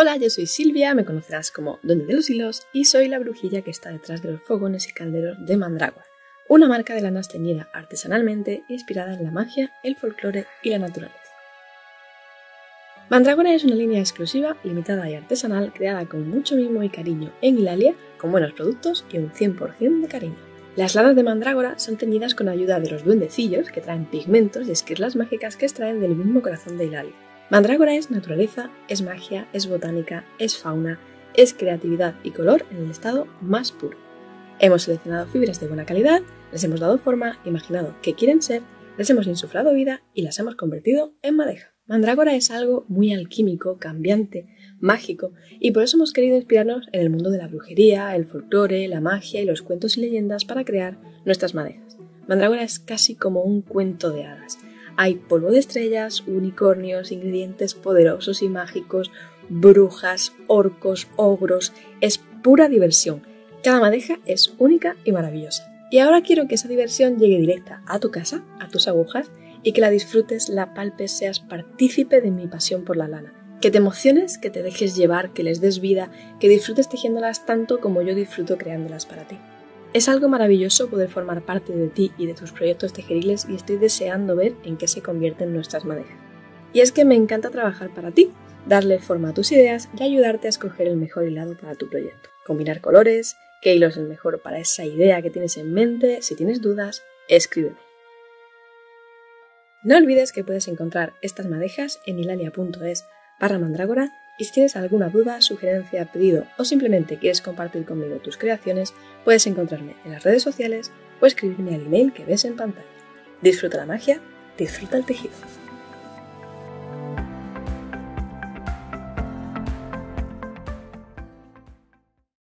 Hola, yo soy Silvia, me conocerás como Doña de los Hilos y soy la brujilla que está detrás de los fogones y calderos de Mandrágora, una marca de lanas teñida artesanalmente inspirada en la magia, el folclore y la naturaleza. Mandrágora es una línea exclusiva, limitada y artesanal creada con mucho mimo y cariño en Hilalia, con buenos productos y un 100% de cariño. Las lanas de mandrágora son teñidas con ayuda de los duendecillos que traen pigmentos y esquirlas mágicas que extraen del mismo corazón de Hilalia. Mandrágora es naturaleza, es magia, es botánica, es fauna, es creatividad y color en el estado más puro. Hemos seleccionado fibras de buena calidad, les hemos dado forma, imaginado qué quieren ser, les hemos insuflado vida y las hemos convertido en madeja. Mandrágora es algo muy alquímico, cambiante, mágico, y por eso hemos querido inspirarnos en el mundo de la brujería, el folclore, la magia y los cuentos y leyendas para crear nuestras madejas. Mandrágora es casi como un cuento de hadas hay polvo de estrellas, unicornios, ingredientes poderosos y mágicos, brujas, orcos, ogros. Es pura diversión. Cada madeja es única y maravillosa. Y ahora quiero que esa diversión llegue directa a tu casa, a tus agujas, y que la disfrutes, la palpes, seas partícipe de mi pasión por la lana. Que te emociones, que te dejes llevar, que les des vida, que disfrutes tejiéndolas tanto como yo disfruto creándolas para ti. Es algo maravilloso poder formar parte de ti y de tus proyectos tejeriles y estoy deseando ver en qué se convierten nuestras madejas. Y es que me encanta trabajar para ti, darle forma a tus ideas y ayudarte a escoger el mejor hilado para tu proyecto. Combinar colores, qué hilo es el mejor para esa idea que tienes en mente, si tienes dudas, escríbeme. No olvides que puedes encontrar estas madejas en hilalia.es para mandrágora y si tienes alguna duda, sugerencia, pedido o simplemente quieres compartir conmigo tus creaciones, puedes encontrarme en las redes sociales o escribirme al email que ves en pantalla. Disfruta la magia, disfruta el tejido.